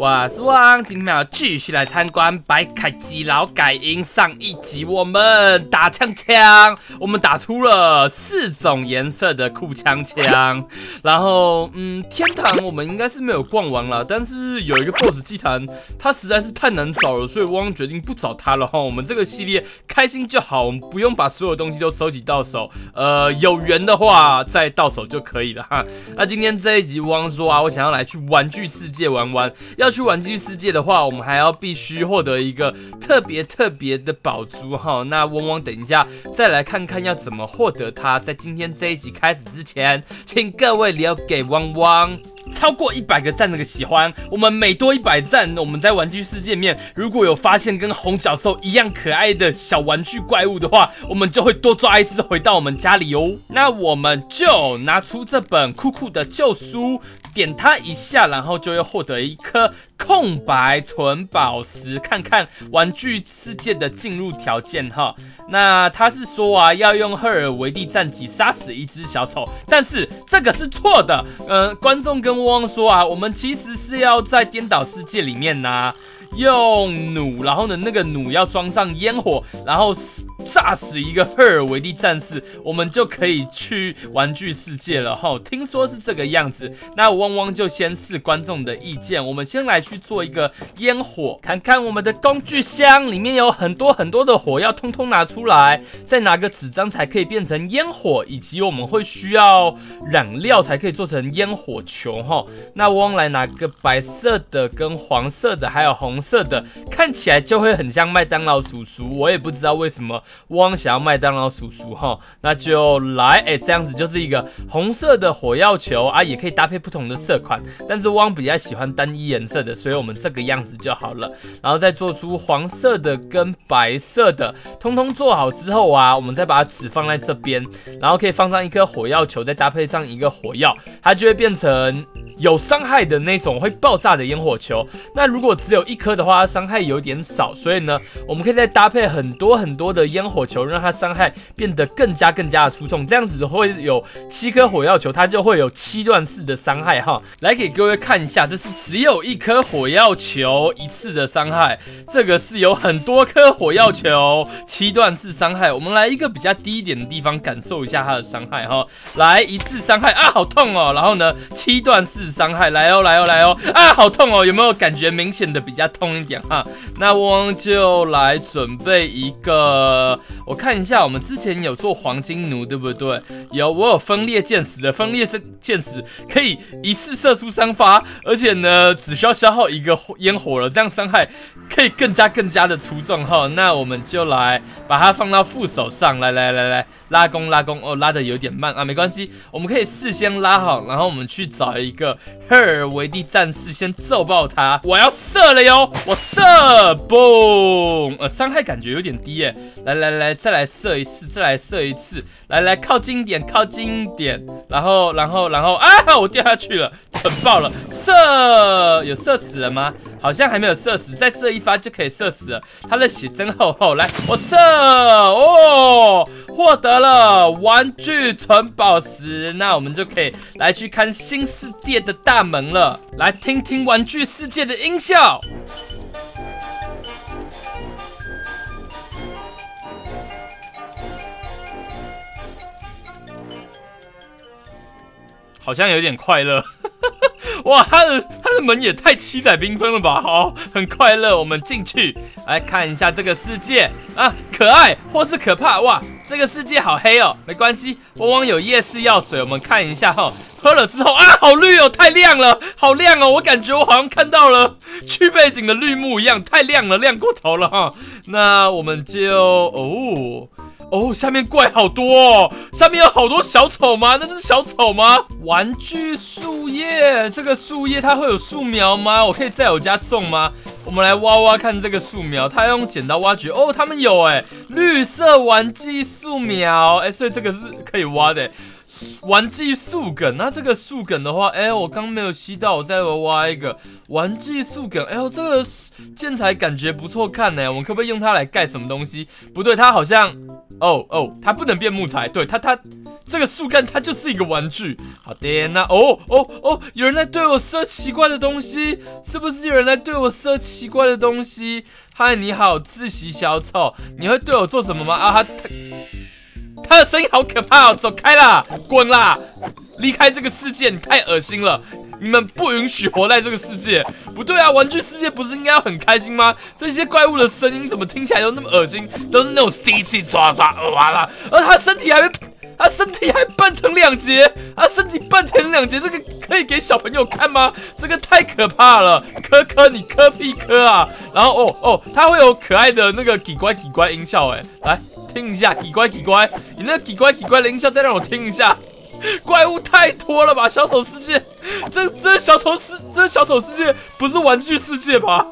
哇是汪，今天要继续来参观白凯基劳改音。上一集我们打枪枪，我们打出了四种颜色的酷枪枪。然后，嗯，天堂我们应该是没有逛完了，但是有一个 BOSS 祭坛，它实在是太难找了，所以汪决定不找它了哈。我们这个系列开心就好，我们不用把所有东西都收集到手。呃，有缘的话再到手就可以了哈。那今天这一集汪说啊，我想要来去玩具世界玩玩，要。去玩具世界的话，我们还要必须获得一个特别特别的宝珠哈。那汪汪，等一下再来看看要怎么获得它。在今天这一集开始之前，请各位留给汪汪。超过一百个赞那个喜欢，我们每多一百赞，我们在玩具世界面如果有发现跟红角兽一样可爱的小玩具怪物的话，我们就会多抓一只回到我们家里哦。那我们就拿出这本酷酷的旧书，点它一下，然后就会获得一颗空白纯宝石。看看玩具世界的进入条件哈。那他是说啊，要用赫尔维蒂战戟杀死一只小丑，但是这个是错的。嗯，观众跟汪汪说啊，我们其实是要在颠倒世界里面呢，用弩，然后呢，那个弩要装上烟火，然后。炸死一个赫尔维蒂战士，我们就可以去玩具世界了哈。听说是这个样子，那汪汪就先试观众的意见。我们先来去做一个烟火，看看我们的工具箱里面有很多很多的火药，通通拿出来，再拿个纸张才可以变成烟火，以及我们会需要染料才可以做成烟火球哈。那汪来拿个白色的、跟黄色的，还有红色的，看起来就会很像麦当劳叔叔。我也不知道为什么。汪想要麦当劳叔叔哈，那就来哎，这样子就是一个红色的火药球啊，也可以搭配不同的色款，但是汪比较喜欢单一颜色的，所以我们这个样子就好了。然后再做出黄色的跟白色的，通通做好之后啊，我们再把纸放在这边，然后可以放上一颗火药球，再搭配上一个火药，它就会变成。有伤害的那种会爆炸的烟火球，那如果只有一颗的话，伤害有点少，所以呢，我们可以再搭配很多很多的烟火球，让它伤害变得更加更加的出众，这样子会有七颗火药球，它就会有七段式的伤害哈。来给各位看一下，这是只有一颗火药球一次的伤害，这个是有很多颗火药球七段式伤害。我们来一个比较低一点的地方感受一下它的伤害哈，来一次伤害啊，好痛哦，然后呢，七段式。伤害来哦来哦来哦啊，好痛哦！有没有感觉明显的比较痛一点哈？那汪就来准备一个，我看一下，我们之前有做黄金弩对不对？有，我有分裂箭矢的，分裂箭箭矢可以一次射出三发，而且呢只需要消耗一个烟火了，这样伤害可以更加更加的出众哈。那我们就来把它放到副手上，来来来来。拉弓拉弓哦，拉的有点慢啊，没关系，我们可以事先拉好，然后我们去找一个赫尔维蒂战士，先揍爆他。我要射了哟，我射，嘣，呃，伤害感觉有点低耶。来来来，再来射一次，再来射一次，来来靠近一点，靠近一点，然后然后然后啊，我掉下去了，蠢爆了，射，有射死了吗？好像还没有射死，再射一发就可以射死了。他的血真厚厚，来，我射，哦，获得了玩具纯宝石，那我们就可以来去看新世界的大门了。来听听玩具世界的音效，好像有点快乐。哇，他的他的门也太七彩缤纷了吧！好，很快乐，我们进去来看一下这个世界啊，可爱或是可怕？哇，这个世界好黑哦，没关系，往往有夜视药水，我们看一下哈。喝了之后啊，好绿哦，太亮了，好亮哦，我感觉我好像看到了去背景的绿幕一样，太亮了，亮过头了哈。那我们就哦。哦，下面怪好多哦！下面有好多小丑吗？那是小丑吗？玩具树叶，这个树叶它会有树苗吗？我可以在我家种吗？我们来挖挖看这个树苗，他用剪刀挖掘。哦，他们有哎，绿色玩具树苗，哎，所以这个是可以挖的。玩具树梗，那这个树梗的话，哎，我刚没有吸到，我再挖一个玩具树梗。哎呦，这个建材感觉不错看呢，我们可不可以用它来盖什么东西？不对，它好像。哦哦，它不能变木材，对它它这个树干它就是一个玩具。好的，那哦哦哦，有人在对我射奇怪的东西，是不是有人在对我射奇奇怪的东西？嗨，你好，自习小丑，你会对我做什么吗？啊，他他他的声音好可怕哦，走开啦，滚啦，离开这个世界，你太恶心了。你们不允许活在这个世界，不对啊！玩具世界不是应该要很开心吗？这些怪物的声音怎么听起来都那么恶心，都是那种叽叽喳喳、呃哇啦，而他身体还被，他身体还半成两截，他身体半成两截，这个可以给小朋友看吗？这个太可怕了！科科，你科屁科啊！然后哦哦，它会有可爱的那个奇怪奇怪音效，哎，来听一下奇怪奇怪，你那奇怪奇怪的音效再让我听一下。怪物太多了吧，小丑世界，这这小丑世这小丑世界不是玩具世界吧？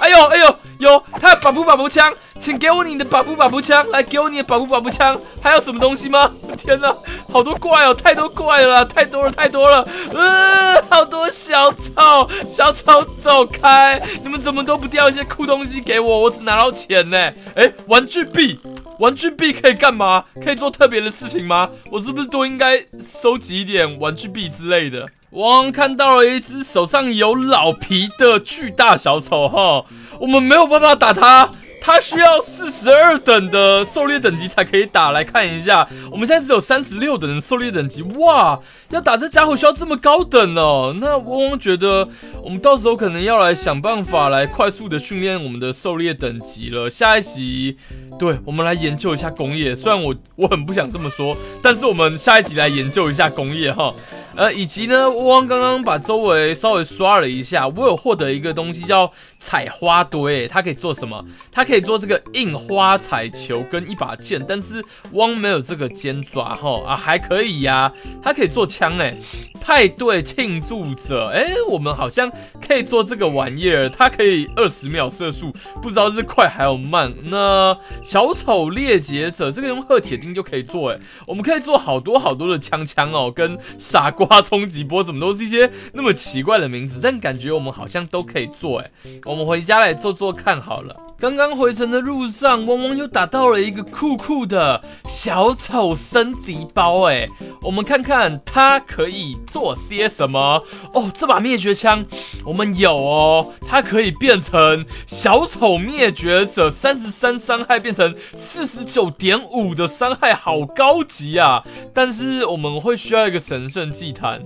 哎呦哎呦，有他有宝布宝布枪，请给我你的宝布宝布枪，来给我你的宝布宝布枪，还有什么东西吗？天哪，好多怪哦，太多怪了，太多了太多了，呃，好多小草，小草走开，你们怎么都不掉一些酷东西给我？我只拿到钱呢。哎，玩具币。玩具币可以干嘛？可以做特别的事情吗？我是不是都应该收集一点玩具币之类的？我看到了一只手上有老皮的巨大小丑哈，我们没有办法打他。它需要四十二等的狩猎等级才可以打，来看一下，我们现在只有三十六等的狩猎等级，哇，要打这家伙需要这么高等哦。那汪汪觉得，我们到时候可能要来想办法来快速的训练我们的狩猎等级了。下一集，对我们来研究一下工业，虽然我我很不想这么说，但是我们下一集来研究一下工业哈。呃，以及呢，汪刚刚把周围稍微刷了一下，我有获得一个东西叫采花堆，它可以做什么？它可以做这个印花彩球跟一把剑，但是汪没有这个尖爪哈啊，还可以呀，它可以做枪哎，派对庆祝者哎，我们好像可以做这个玩意儿，它可以二十秒射速，不知道是快还有慢。那小丑猎劫者这个用褐铁钉就可以做哎，我们可以做好多好多的枪枪哦，跟傻瓜。冲击波怎么都是一些那么奇怪的名字，但感觉我们好像都可以做哎，我们回家来做做看好了。刚刚回城的路上，汪汪又打到了一个酷酷的小丑升级包哎，我们看看它可以做些什么哦。这把灭绝枪我们有哦，它可以变成小丑灭绝者，三十三伤害变成四十九点五的伤害，好高级啊！但是我们会需要一个神圣。祭坛，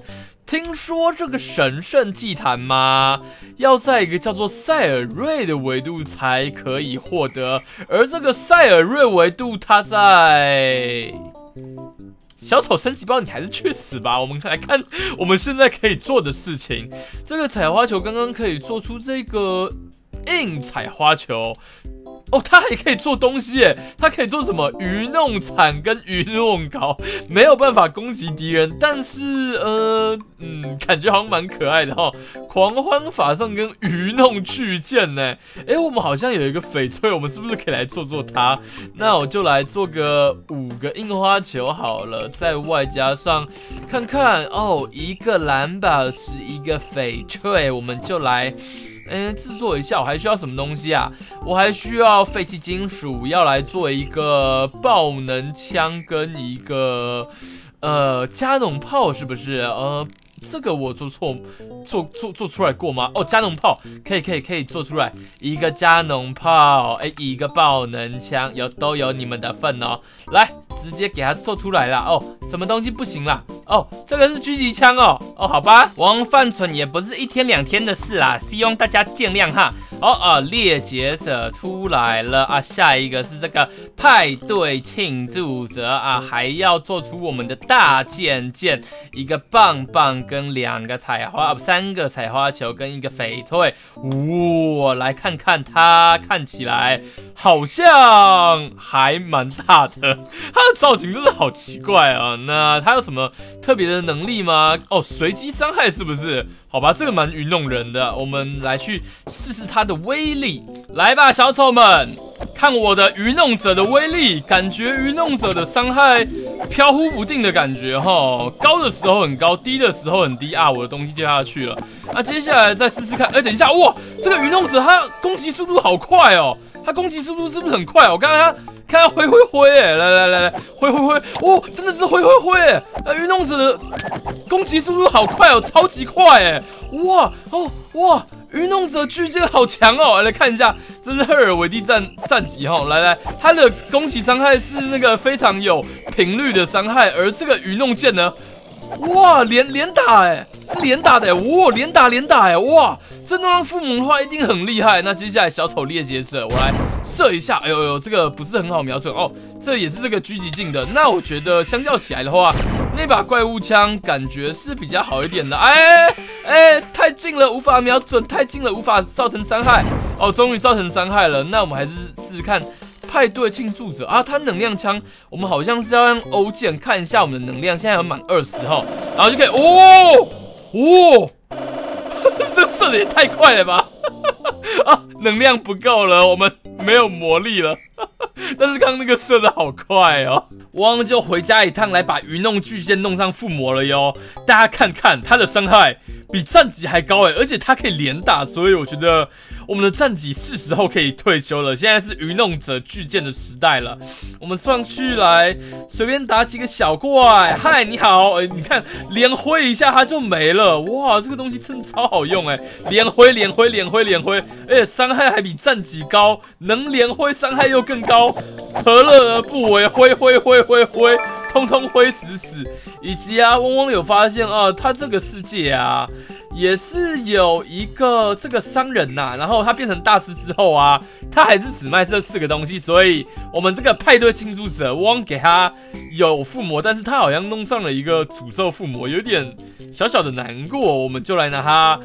听说这个神圣祭坛吗？要在一个叫做塞尔瑞的维度才可以获得，而这个塞尔瑞维度，它在小丑升级包，你还是去死吧！我们来看我们现在可以做的事情，这个采花球刚刚可以做出这个硬采花球。哦，它还可以做东西耶！它可以做什么？愚弄铲跟愚弄镐，没有办法攻击敌人，但是呃嗯，感觉好像蛮可爱的哈。狂欢法杖跟愚弄巨剑呢？哎，我们好像有一个翡翠，我们是不是可以来做做它？那我就来做个五个印花球好了，再外加上看看哦，一个蓝宝石，一个翡翠，我们就来。嗯，制作一下，我还需要什么东西啊？我还需要废弃金属，要来做一个爆能枪跟一个呃加农炮，是不是？呃。这个我做错，做做做出来过吗？哦，加农炮可以可以可以做出来一个加农炮，哎，一个爆能枪，有都有你们的份哦。来，直接给它做出来了哦。什么东西不行啦？哦，这个是狙击枪哦。哦，好吧，王犯蠢也不是一天两天的事啦，希望大家见谅哈。哦哦，猎劫者出来了啊！下一个是这个派对庆祝者啊，还要做出我们的大剑剑，一个棒棒跟两个彩花，三个彩花球跟一个翡翠。哇，来看看它，看起来好像还蛮大的。它的造型真的好奇怪啊！那它有什么特别的能力吗？哦，随机伤害是不是？好吧，这个蛮愚弄人的。我们来去试试它的。威力，来吧，小丑们，看我的愚弄者的威力！感觉愚弄者的伤害飘忽不定的感觉哈，高的时候很高，低的时候很低啊！我的东西掉下去了。那接下来再试试看，哎，等一下，哇，这个愚弄者他攻击速度好快哦！他攻击速度是不是很快？我刚刚看它挥挥挥，哎，来来来来，挥挥挥，哦，真的是灰灰灰，哎，运动者的攻击速度好快哦，超级快，哎，哇哦哇，运动者巨剑好强哦，来看一下，这是赫尔维蒂战战级哈，来来，他的攻击伤害是那个非常有频率的伤害，而这个运动剑呢，哇，连连打，哎，是连打的，哇，连打连打，哎，哇。这弄上父母的话一定很厉害。那接下来小丑猎劫者，我来射一下。哎呦呦，这个不是很好瞄准哦。这也是这个狙击镜的。那我觉得相较起来的话，那把怪物枪感觉是比较好一点的。哎哎，太近了，无法瞄准；太近了，无法造成伤害。哦，终于造成伤害了。那我们还是试试看派对庆祝者啊。他能量枪，我们好像是要用欧剑看一下我们的能量，现在有满二十哈，然后就可以哦哦。这射的也太快了吧！啊，能量不够了，我们没有魔力了。但是刚刚那个射的好快哦，汪就回家一趟来把愚弄巨剑弄上附魔了哟。大家看看它的伤害比战绩还高哎，而且他可以连打，所以我觉得。我们的战绩是时候可以退休了，现在是愚弄者巨剑的时代了。我们上去来随便打几个小怪，嗨，你好，哎，你看连挥一下它就没了，哇，这个东西真的超好用哎，连挥连挥连挥连挥，而且伤害还比战绩高，能连挥伤害又更高，何乐而不为？挥挥挥挥挥。通通挥死死，以及啊，汪汪有发现啊，他这个世界啊，也是有一个这个商人呐，然后他变成大师之后啊，他还是只卖这四个东西，所以我们这个派对庆祝者汪给他有附魔，但是他好像弄上了一个诅咒附魔，有点小小的难过，我们就来拿他。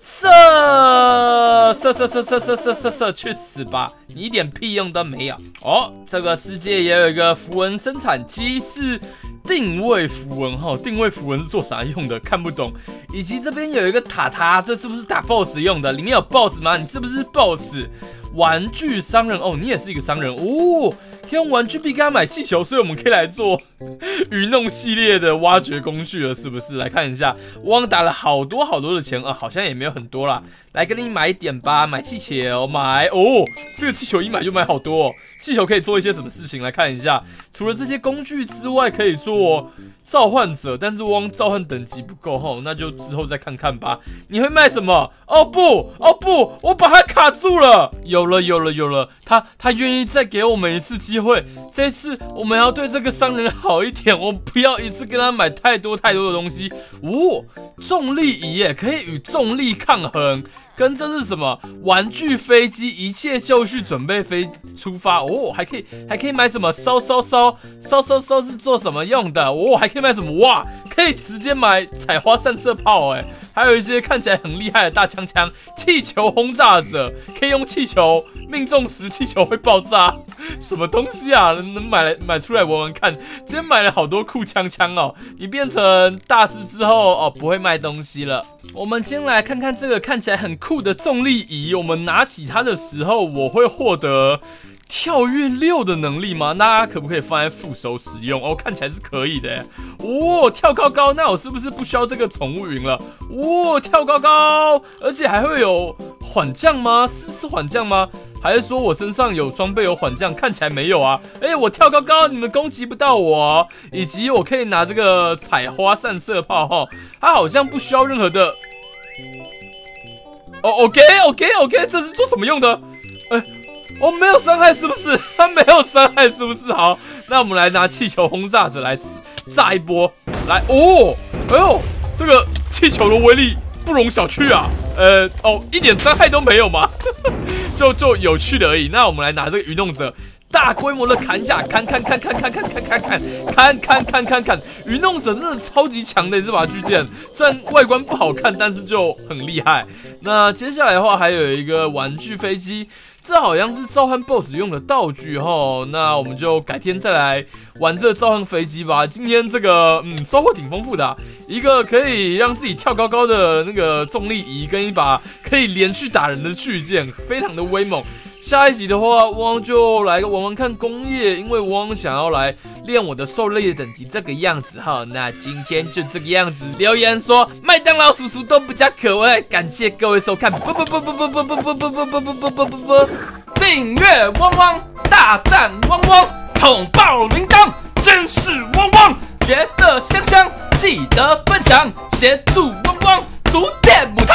射射射射射射射射射，去死吧！你一点屁用都没有。哦，这个世界也有一个符文生产机，是定位符文哈。定位符文是做啥用的？看不懂。以及这边有一个塔塔，这是不是打 BOSS 用的？里面有 BOSS 吗？你是不是 BOSS？玩具商人哦，你也是一个商人哦。可以用玩具币给他买气球，所以我们可以来做 愚弄系列的挖掘工具了，是不是？来看一下，汪打了好多好多的钱啊，好像也没有很多啦。来，给你买一点吧，买气球，买哦。这个气球一买就买好多，气球可以做一些什么事情？来看一下，除了这些工具之外，可以做。召唤者，但是汪召唤等级不够哈，那就之后再看看吧。你会卖什么？哦不，哦不，我把它卡住了。有了，有了，有了。他他愿意再给我们一次机会。这次我们要对这个商人好一点，我们不要一次跟他买太多太多的东西。哦，重力仪耶，可以与重力抗衡。跟这是什么玩具飞机？一切就绪，准备飞出发哦！还可以还可以买什么？烧烧烧烧烧烧是做什么用的？哦，还可以买什么？哇，可以直接买采花散射炮哎！还有一些看起来很厉害的大枪枪，气球轰炸者可以用气球命中时气球会爆炸，什么东西啊？能买来买出来玩玩看？今天买了好多酷枪枪哦！你变成大师之后哦，不会卖东西了。我们先来看看这个看起来很酷的重力仪。我们拿起它的时候，我会获得跳跃六的能力吗？那可不可以放在副手使用？哦，看起来是可以的。哦，跳高高，那我是不是不需要这个宠物云了？哦，跳高高，而且还会有缓降吗？是是缓降吗？还是说我身上有装备有缓降？看起来没有啊。哎，我跳高高，你们攻击不到我。以及我可以拿这个采花散射炮哈，它好像不需要任何的。哦，OK，OK，OK，这是做什么用的？哎，哦，没有伤害是不是？它没有伤害是不是？好，那我们来拿气球轰炸者来炸一波。来，哦，哎呦，这个气球的威力不容小觑啊。呃，哦，一点伤害都没有吗？就就有趣的而已。那我们来拿这个愚弄者。大规模的砍下，砍砍砍砍砍砍砍砍砍砍砍砍砍砍，愚弄者真的超级强的这把巨剑，虽然外观不好看，但是就很厉害。那接下来的话，还有一个玩具飞机，这好像是召唤 BOSS 用的道具哈。那我们就改天再来玩这召唤飞机吧。今天这个嗯收获挺丰富的，一个可以让自己跳高高的那个重力仪，跟一把可以连续打人的巨剑，非常的威猛。下一集的话，汪就来玩玩看工业，因为汪想要来练我的狩猎等级这个样子哈，那今天就这个样子。留言说麦当劳叔叔都不加可爱，感谢各位收看。啵啵啵啵啵啵啵啵啵啵啵啵啵啵啵啵，订阅汪汪，大赞汪汪，捅爆铃铛，真是汪汪，觉得香香，记得分享，协助汪汪，足见母汤。